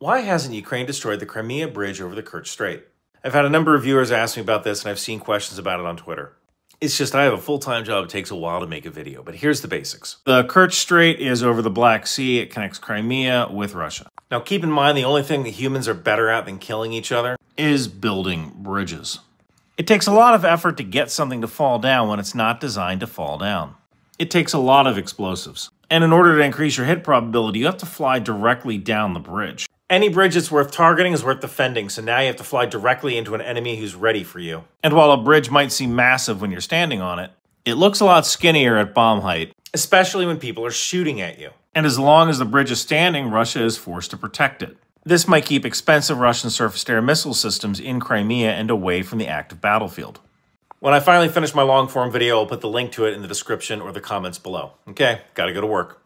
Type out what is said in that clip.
Why hasn't Ukraine destroyed the Crimea bridge over the Kerch Strait? I've had a number of viewers ask me about this and I've seen questions about it on Twitter. It's just I have a full-time job. It takes a while to make a video, but here's the basics. The Kerch Strait is over the Black Sea. It connects Crimea with Russia. Now keep in mind the only thing that humans are better at than killing each other is building bridges. It takes a lot of effort to get something to fall down when it's not designed to fall down. It takes a lot of explosives. And in order to increase your hit probability, you have to fly directly down the bridge. Any bridge that's worth targeting is worth defending, so now you have to fly directly into an enemy who's ready for you. And while a bridge might seem massive when you're standing on it, it looks a lot skinnier at bomb height, especially when people are shooting at you. And as long as the bridge is standing, Russia is forced to protect it. This might keep expensive Russian surface-to-air missile systems in Crimea and away from the active battlefield. When I finally finish my long-form video, I'll put the link to it in the description or the comments below. Okay, gotta go to work.